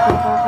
好的。